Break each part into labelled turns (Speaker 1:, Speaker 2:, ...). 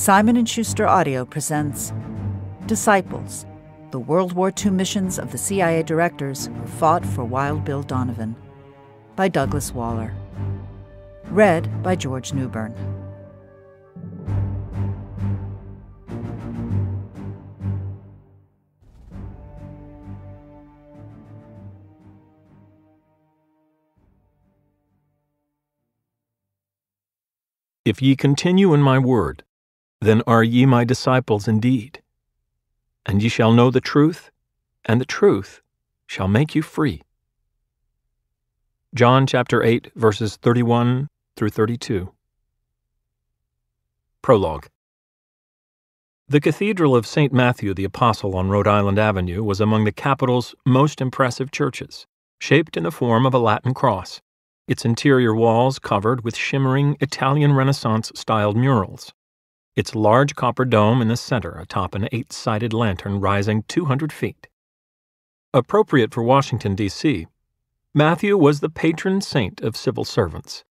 Speaker 1: Simon & Schuster Audio presents Disciples: The World War II Missions of the CIA Directors Who Fought for Wild Bill Donovan by Douglas Waller. Read by George Newbern.
Speaker 2: If ye continue in my word, then are ye my disciples indeed. And ye shall know the truth, and the truth shall make you free. John chapter 8, verses 31 through 32. Prologue. The Cathedral of St. Matthew the Apostle on Rhode Island Avenue was among the capital's most impressive churches, shaped in the form of a Latin cross, its interior walls covered with shimmering Italian Renaissance styled murals its large copper dome in the center atop an eight sided lantern rising 200 feet. Appropriate for Washington, D.C., Matthew was the patron saint of civil servants.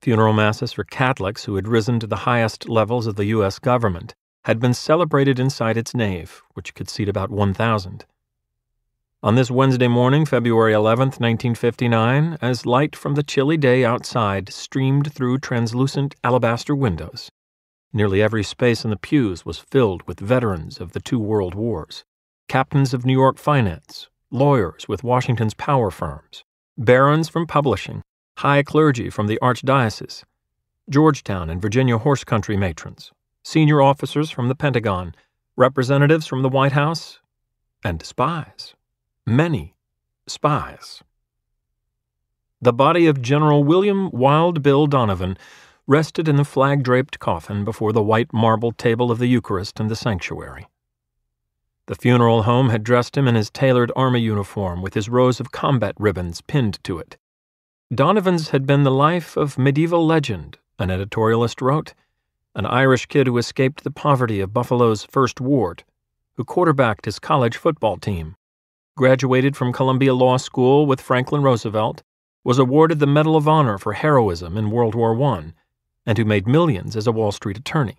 Speaker 2: Funeral masses for Catholics who had risen to the highest levels of the U.S. government had been celebrated inside its nave, which could seat about 1,000. On this Wednesday morning, February 11, 1959, as light from the chilly day outside streamed through translucent alabaster windows, Nearly every space in the pews was filled with veterans of the two world wars, captains of New York finance, lawyers with Washington's power firms, barons from publishing, high clergy from the archdiocese, Georgetown and Virginia horse country matrons, senior officers from the Pentagon, representatives from the White House, and spies. Many spies. The body of General William Wild Bill Donovan rested in the flag draped coffin before the white marble table of the Eucharist in the sanctuary. The funeral home had dressed him in his tailored army uniform with his rows of combat ribbons pinned to it. Donovan's had been the life of medieval legend, an editorialist wrote, an Irish kid who escaped the poverty of Buffalo's First Ward, who quarterbacked his college football team, graduated from Columbia Law School with Franklin Roosevelt, was awarded the Medal of Honor for heroism in World War I, and who made millions as a Wall Street attorney.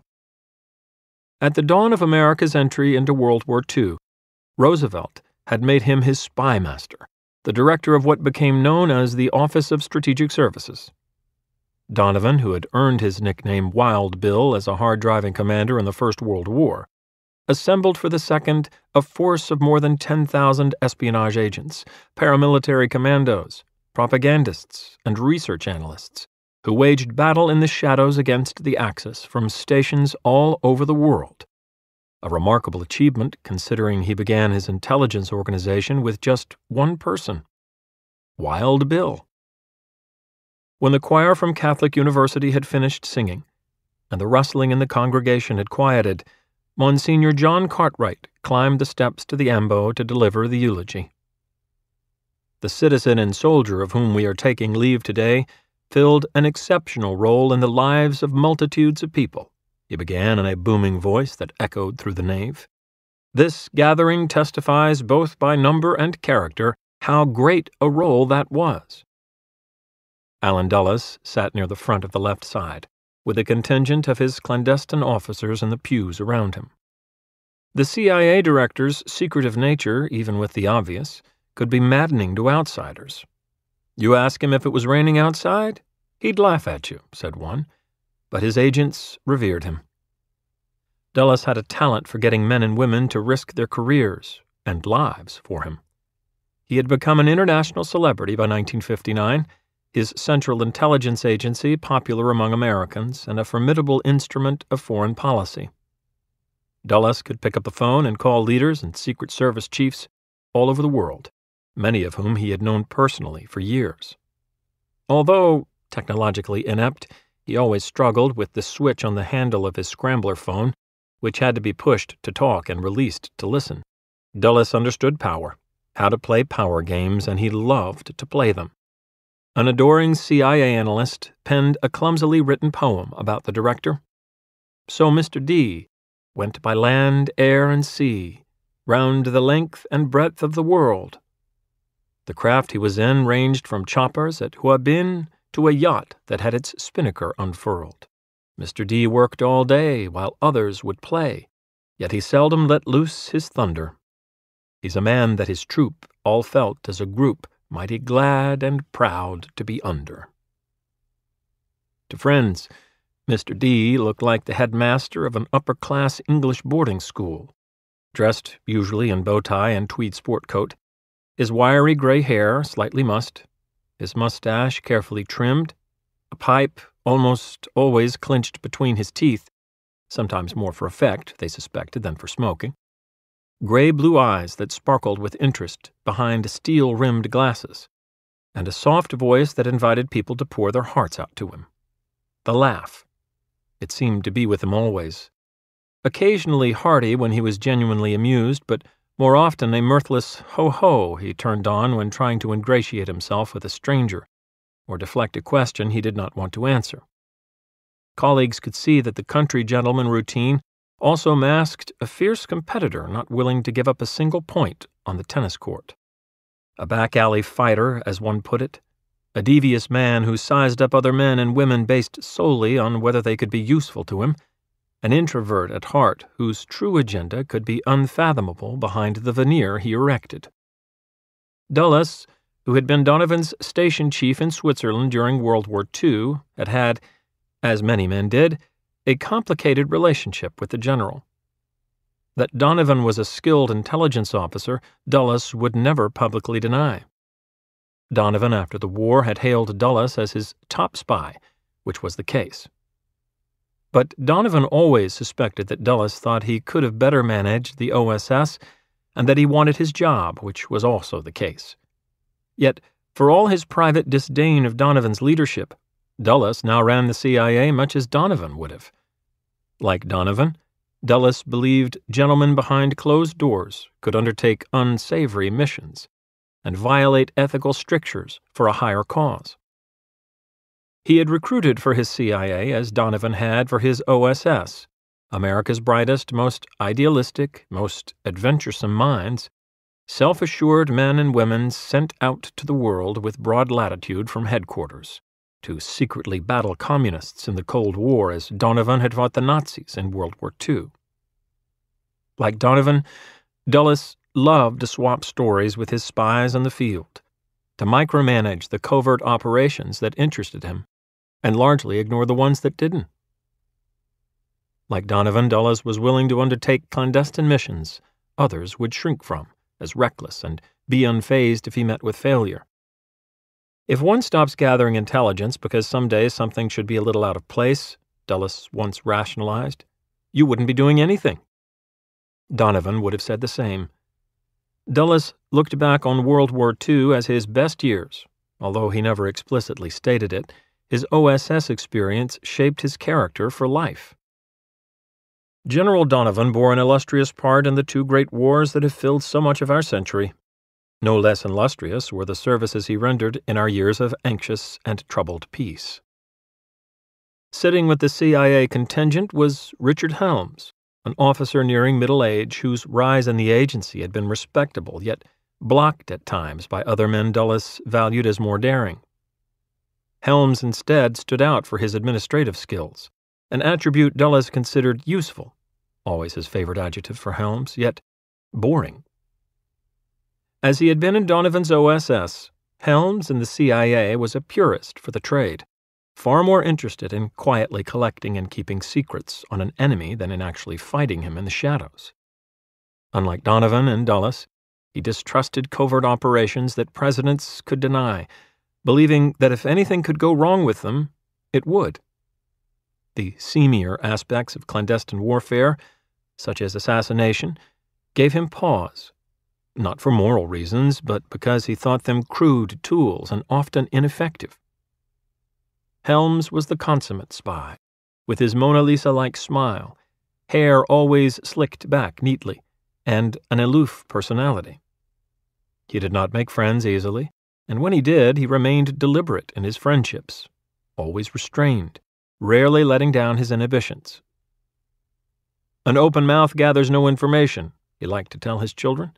Speaker 2: At the dawn of America's entry into World War II, Roosevelt had made him his spy master, the director of what became known as the Office of Strategic Services. Donovan, who had earned his nickname Wild Bill as a hard driving commander in the First World War, assembled for the second a force of more than 10,000 espionage agents, paramilitary commandos, propagandists, and research analysts who waged battle in the shadows against the Axis from stations all over the world. A remarkable achievement considering he began his intelligence organization with just one person Wild Bill. When the choir from Catholic University had finished singing, and the rustling in the congregation had quieted, Monsignor John Cartwright climbed the steps to the ambo to deliver the eulogy. The citizen and soldier of whom we are taking leave today filled an exceptional role in the lives of multitudes of people, he began in a booming voice that echoed through the nave. This gathering testifies both by number and character how great a role that was. Allen Dulles sat near the front of the left side, with a contingent of his clandestine officers in the pews around him. The CIA director's secretive nature, even with the obvious, could be maddening to outsiders. You ask him if it was raining outside? He'd laugh at you, said one, but his agents revered him. Dulles had a talent for getting men and women to risk their careers and lives for him. He had become an international celebrity by 1959, his Central Intelligence Agency popular among Americans and a formidable instrument of foreign policy. Dulles could pick up the phone and call leaders and Secret Service chiefs all over the world many of whom he had known personally for years. Although technologically inept, he always struggled with the switch on the handle of his scrambler phone, which had to be pushed to talk and released to listen. Dulles understood power, how to play power games, and he loved to play them. An adoring CIA analyst penned a clumsily written poem about the director. So Mr. D went by land, air, and sea, round the length and breadth of the world, the craft he was in ranged from choppers at Hua Bin to a yacht that had its spinnaker unfurled. Mr. D worked all day while others would play, yet he seldom let loose his thunder. He's a man that his troop all felt as a group mighty glad and proud to be under. To friends, Mr. D looked like the headmaster of an upper class English boarding school, dressed usually in bow tie and tweed sport coat, his wiry gray hair slightly mussed, his mustache carefully trimmed, a pipe almost always clenched between his teeth, sometimes more for effect, they suspected, than for smoking, gray blue eyes that sparkled with interest behind steel rimmed glasses, and a soft voice that invited people to pour their hearts out to him. The laugh, it seemed to be with him always. Occasionally hearty when he was genuinely amused, but more often a mirthless ho ho he turned on when trying to ingratiate himself with a stranger or deflect a question he did not want to answer. Colleagues could see that the country gentleman routine also masked a fierce competitor not willing to give up a single point on the tennis court. A back alley fighter, as one put it, a devious man who sized up other men and women based solely on whether they could be useful to him, an introvert at heart whose true agenda could be unfathomable behind the veneer he erected. Dulles, who had been Donovan's station chief in Switzerland during World War II, had had, as many men did, a complicated relationship with the general. That Donovan was a skilled intelligence officer, Dulles would never publicly deny. Donovan, after the war, had hailed Dulles as his top spy, which was the case. But Donovan always suspected that Dulles thought he could have better managed the OSS and that he wanted his job, which was also the case. Yet, for all his private disdain of Donovan's leadership, Dulles now ran the CIA much as Donovan would have. Like Donovan, Dulles believed gentlemen behind closed doors could undertake unsavory missions and violate ethical strictures for a higher cause. He had recruited for his CIA as Donovan had for his OSS, America's brightest, most idealistic, most adventuresome minds, self assured men and women sent out to the world with broad latitude from headquarters to secretly battle communists in the Cold War as Donovan had fought the Nazis in World War II. Like Donovan, Dulles loved to swap stories with his spies on the field, to micromanage the covert operations that interested him, and largely ignore the ones that didn't. Like Donovan, Dulles was willing to undertake clandestine missions others would shrink from as reckless and be unfazed if he met with failure. If one stops gathering intelligence because some day something should be a little out of place, Dulles once rationalized, you wouldn't be doing anything. Donovan would have said the same. Dulles looked back on World War II as his best years. Although he never explicitly stated it, his OSS experience shaped his character for life. General Donovan bore an illustrious part in the two great wars that have filled so much of our century. No less illustrious were the services he rendered in our years of anxious and troubled peace. Sitting with the CIA contingent was Richard Helms, an officer nearing middle age whose rise in the agency had been respectable, yet blocked at times by other men Dulles valued as more daring. Helms instead stood out for his administrative skills, an attribute Dulles considered useful, always his favorite adjective for Helms, yet boring. As he had been in Donovan's OSS, Helms in the CIA was a purist for the trade far more interested in quietly collecting and keeping secrets on an enemy than in actually fighting him in the shadows. Unlike Donovan and Dulles, he distrusted covert operations that presidents could deny, believing that if anything could go wrong with them, it would. The seamier aspects of clandestine warfare, such as assassination, gave him pause, not for moral reasons, but because he thought them crude tools and often ineffective. Helms was the consummate spy, with his Mona Lisa like smile, hair always slicked back neatly, and an aloof personality. He did not make friends easily, and when he did, he remained deliberate in his friendships, always restrained, rarely letting down his inhibitions. An open mouth gathers no information, he liked to tell his children.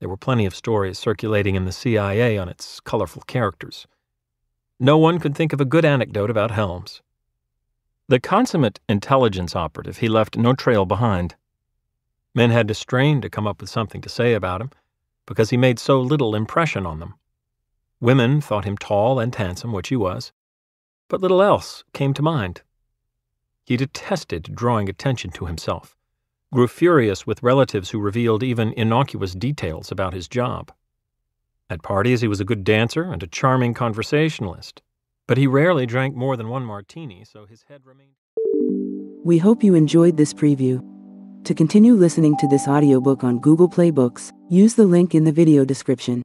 Speaker 2: There were plenty of stories circulating in the CIA on its colorful characters. No one could think of a good anecdote about Helms. The consummate intelligence operative, he left no trail behind. Men had to strain to come up with something to say about him, because he made so little impression on them. Women thought him tall and handsome, which he was, but little else came to mind. He detested drawing attention to himself, grew furious with relatives who revealed even innocuous details about his job. At parties, he was a good dancer and a charming conversationalist, but he rarely drank more than one martini, so his head remained.
Speaker 3: We hope you enjoyed this preview. To continue listening to this audiobook on Google Play Books, use the link in the video description.